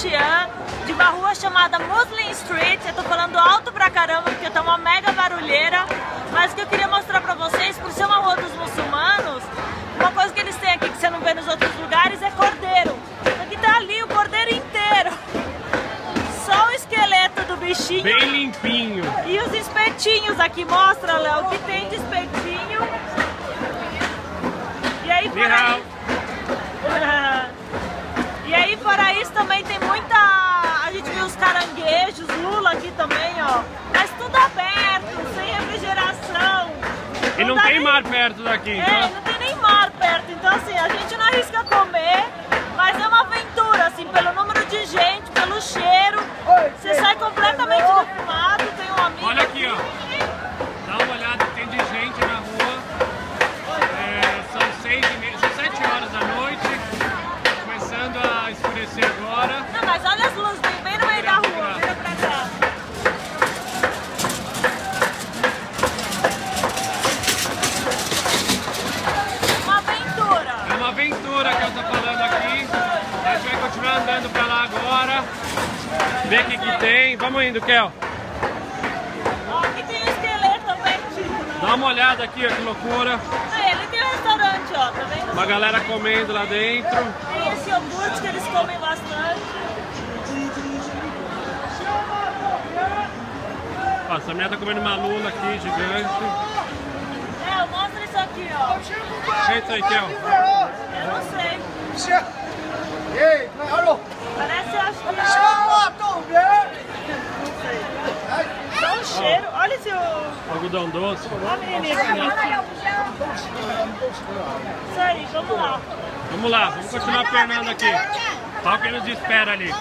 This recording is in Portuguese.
Xi'an, de uma rua chamada Muslim Street. Eu tô falando alto pra caramba porque tá uma mega barulheira. Mas o que eu queria mostrar pra vocês, por ser uma rua dos muçulmanos, uma coisa que eles têm aqui que você não vê nos outros lugares é cordeiro. Aqui tá ali o cordeiro inteiro. Só o esqueleto do bichinho. Bem limpinho. E os espetinhos aqui, mostra, Léo, o que tem de espetinho. Aqui também, ó. Mas tudo aberto, sem refrigeração. E não dá tem nem- mar perto daqui, É, então. não tem nem mar perto. Então, assim, a gente não arrisca comer, mas é uma aventura, assim, pelo número de gente, pelo cheiro. Você sai completamente defumado, tem um amigo... Olha aqui, ó. Dá uma olhada, tem de gente na rua. É, são seis e meia, são sete horas da noite. Começando a escurecer agora. Não, mas olha as luzes bem, bem no meio da rua, vira pra cá. Uma aventura. É aventura que eu tô falando aqui. A gente vai continuar andando pra lá agora. Ver o que, que tem. Vamos indo, Kel. Ó, aqui tem um esqueleto abertinho. Dá uma olhada aqui, ó, que loucura. Aí, ali tem um restaurante, ó, tá vendo? Uma galera comendo lá dentro. Tem esse iogurte que eles comem bastante. Ó, essa mulher tá comendo uma lula aqui, gigante. É, mostra isso aqui, ó. Isso aí, Kel. Algodão doce. Olha a menininha aqui. Isso aí, vamos lá. Vamos lá, vamos continuar pernando aqui. Olha quem nos espera ali.